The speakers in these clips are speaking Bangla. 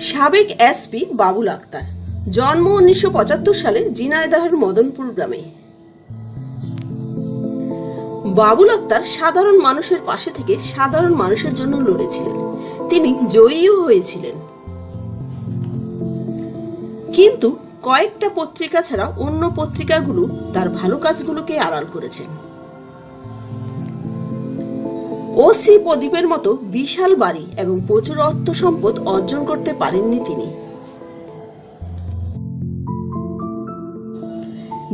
সাবেক এসপি বাবুল আক্তার। জন্ম উনিশশো পঁচাত্তর সালে জিনাইদহের মদনপুর গ্রামে। বাবুল আক্তার সাধারণ মানুষের পাশে থেকে সাধারণ মানুষের জন্য লড়েছিলেন। তিনি জয়ীও হয়েছিলেন। কিন্তু কয়েকটা পত্রিকা ছাড়া অন্য পত্রিকাগুলো তার ভালো কাজগুলোকে আড়াল করেছেন। ওসি প্রদীপের মতো বিশাল বাড়ি এবং প্রচুর অর্থ সম্পদ অর্জন করতে পারেননি তিনি।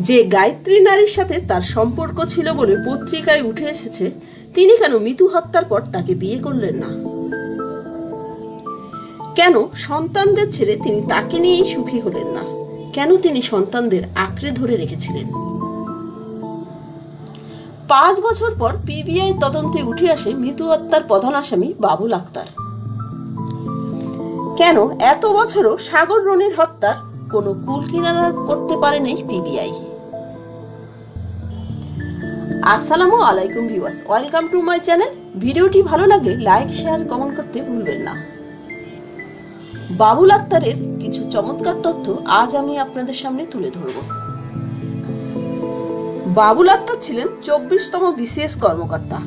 যে গায়ত্রী নারীর সাথে তার সম্পর্ক ছিল বলে পত্রিকায় উঠে এসেছে, তিনি কেন মিতু হত্যার পর তাকে বিয়ে করলেন না? কেন সন্তানদের ছেড়ে তিনি তাকে নিয়েই সুখী হলেন না? কেন তিনি সন্তানদের আঁকড়ে ধরে রেখেছিলেন? পাঁচ বছর পর পিবিআই তদন্তে উঠে আসে মৃত্যু হত্যার প্রধান আসামি বাবুল আক্তার। কেন এত বছরও সাগর রনির হত্যার কোনো কুল কিনারা করতে পারেনি পিবিআই? আসসালামু আলাইকুম viewers, welcome to my channel. ভিডিওটি ভালো লাগলে লাইক, শেয়ার, কমেন্ট করতে ভুলবেন না। বাবুল আক্তারের কিছু চমৎকার তথ্য আজ আমি আপনাদের সামনে তুলে ধরব। বাবুল আক্তার ছিলেন চব্বিশতম বিসিএস কর্মকর্তা।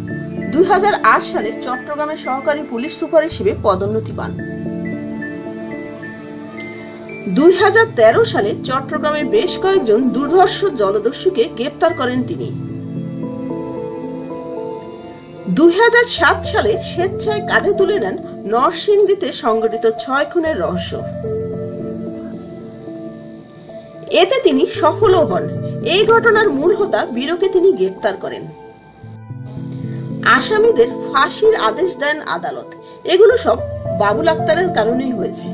দুই হাজার আট সালে চট্টগ্রামের সহকারী পুলিশ সুপার হিসেবে পদোন্নতি পান। দুই হাজার তেরো সালে চট্টগ্রামের বেশ কয়েকজন দুর্ধর্ষ জলদস্যুকে গ্রেপ্তার করেন তিনি। দুই হাজার সাত সালে স্বেচ্ছায় কাঁধে তুলে নেন নরসিংদীতে সংগঠিত ছয় খুনের রহস্য। এতে তিনি সফলও হন। এই ঘটনার মূল হোতা বীরকে তিনি গ্রেপ্তার করেন। আসামিদের ফাঁসির আদেশ দেন আদালত। এগুলো সব বাবুল আক্তারের কারণেই হয়েছে।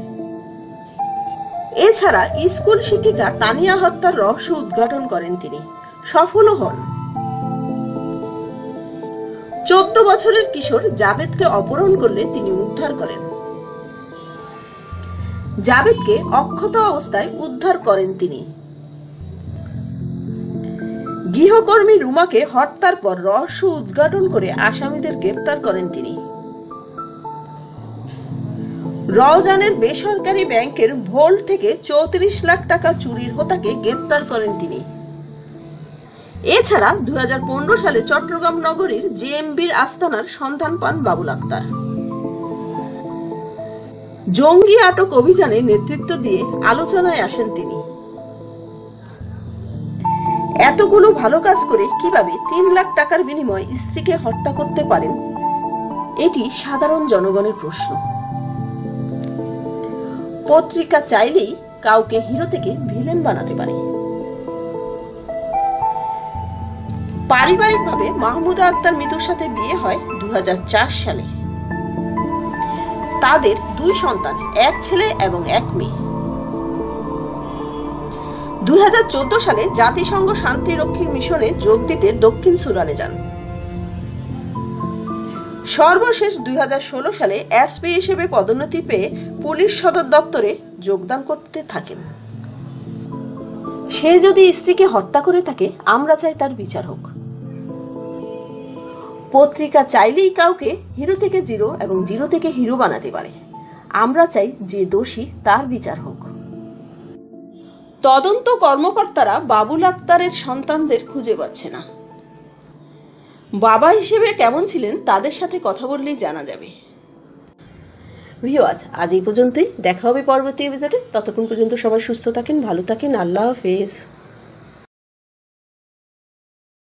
এছাড়া স্কুল শিক্ষিকা তানিয়া হত্যার রহস্য উদ্ঘাটন করেন তিনি। সফলও হন। চোদ্দ বছরের কিশোর জাবেদকে অপহরণ করলে তিনি উদ্ধার করেন। জাবেদকে অক্ষত অবস্থায় উদ্ধার করেন তিনি। গৃহকর্মী রুমাকে হত্যার পর রহস্য উদ্ঘাটন করে আসামিদের গ্রেপ্তার করেন তিনি। রওজানের বেসরকারি ব্যাংকের ভোল্ট থেকে চৌত্রিশ লাখ টাকা চুরির হোতাকে গ্রেপ্তার করেন তিনি। এছাড়া দুই হাজার পনেরো সালে চট্টগ্রাম নগরীর জেএমবির আস্তানার সন্ধান পান বাবুল আক্তার। জঙ্গি আটক অভিযানে নেতৃত্ব দিয়ে আলোচনায় আসেন তিনি। এতগুলো ভালো কাজ করে কীভাবে তিন লাখ টাকার বিনিময়ে স্ত্রীকে হত্যা করতে পারেন? এটি সাধারণ জনগণের প্রশ্ন। পত্রিকা চাইলেই কাউকে হিরো থেকে ভিলেন বানাতে পারে। পারিবারিকভাবে মাহমুদা আক্তার মৃত্যুর সাথে বিয়ে হয় দু হাজার চার সালে। তাদের দুই সন্তান, এক ছেলে এবং এক মেয়ে। দুই সালে জাতিসংঘ শান্তিরক্ষী মিশনে যোগ দিতে দক্ষিণ সুদানে যান। সর্বশেষ দুই হাজার ষোলো সালে এসপি হিসেবে পদোন্নতি পেয়ে পুলিশ সদর দপ্তরে যোগদান করতে থাকেন। সে যদি স্ত্রীকে হত্যা করে থাকে, আমরা চাই তার বিচার হোক। পত্রিকা চাইলেই কাউকে হিরো থেকে জিরো এবং জিরো থেকে হিরো বানাতে পারে। আমরা চাই যে দোষী তার বিচার হোক। তদন্ত কর্মকর্তারা বাবুল আক্তারের সন্তানদের খুঁজে পাচ্ছে না। বাবা হিসেবে কেমন ছিলেন তাদের সাথে কথা বললেই জানা যাবে। ভিওয়াজ আজ এই পর্যন্তই। দেখা হবে পরবর্তী এপিসোডে ততক্ষণ পর্যন্ত সবাই সুস্থ থাকেন, ভালো থাকেন। আল্লাহ হাফেজ।